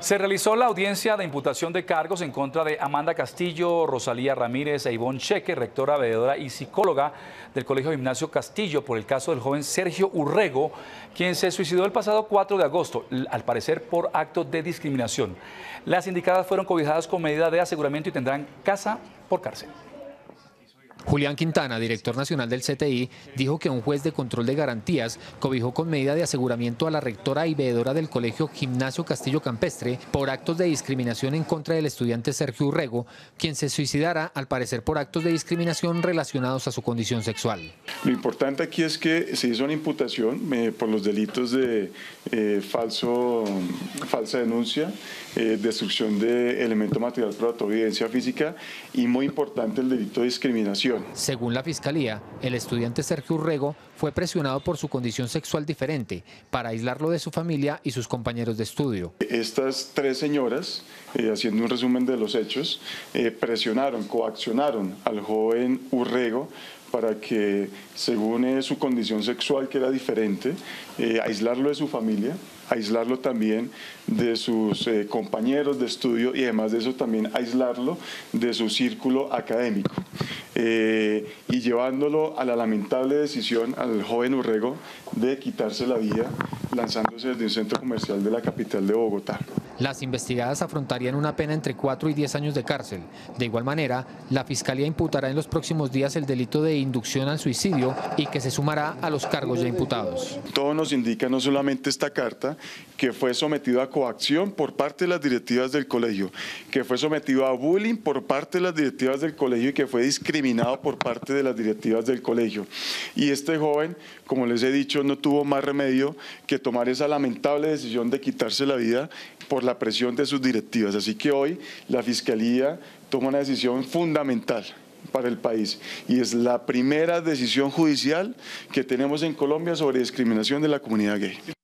Se realizó la audiencia de imputación de cargos en contra de Amanda Castillo, Rosalía Ramírez e Ivonne Cheque, rectora, veedora y psicóloga del Colegio Gimnasio Castillo, por el caso del joven Sergio Urrego, quien se suicidó el pasado 4 de agosto, al parecer por acto de discriminación. Las indicadas fueron cobijadas con medida de aseguramiento y tendrán casa por cárcel. Julián Quintana, director nacional del CTI, dijo que un juez de control de garantías cobijó con medida de aseguramiento a la rectora y veedora del colegio Gimnasio Castillo Campestre por actos de discriminación en contra del estudiante Sergio Urrego, quien se suicidara al parecer por actos de discriminación relacionados a su condición sexual. Lo importante aquí es que se hizo una imputación eh, por los delitos de eh, falsa denuncia, eh, destrucción de elemento material de evidencia física y muy importante el delito de discriminación. Según la Fiscalía, el estudiante Sergio Urrego fue presionado por su condición sexual diferente para aislarlo de su familia y sus compañeros de estudio. Estas tres señoras, eh, haciendo un resumen de los hechos, eh, presionaron, coaccionaron al joven Urrego para que, según eh, su condición sexual, que era diferente, aislarlo de su familia, aislarlo también de sus compañeros de estudio y además de eso también aislarlo de su círculo académico. Eh, y llevándolo a la lamentable decisión al joven Urrego de quitarse la vida lanzándose desde un centro comercial de la capital de Bogotá. Las investigadas afrontarían una pena entre 4 y 10 años de cárcel. De igual manera, la Fiscalía imputará en los próximos días el delito de inducción al suicidio y que se sumará a los cargos ya imputados. Todo nos indica no solamente esta carta, que fue sometido a coacción por parte de las directivas del colegio, que fue sometido a bullying por parte de las directivas del colegio y que fue discriminado por parte de las directivas del colegio. Y este joven, como les he dicho, no tuvo más remedio que tomar esa lamentable decisión de quitarse la vida por la presión de sus directivas. Así que hoy la Fiscalía toma una decisión fundamental para el país y es la primera decisión judicial que tenemos en Colombia sobre discriminación de la comunidad gay.